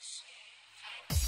to say.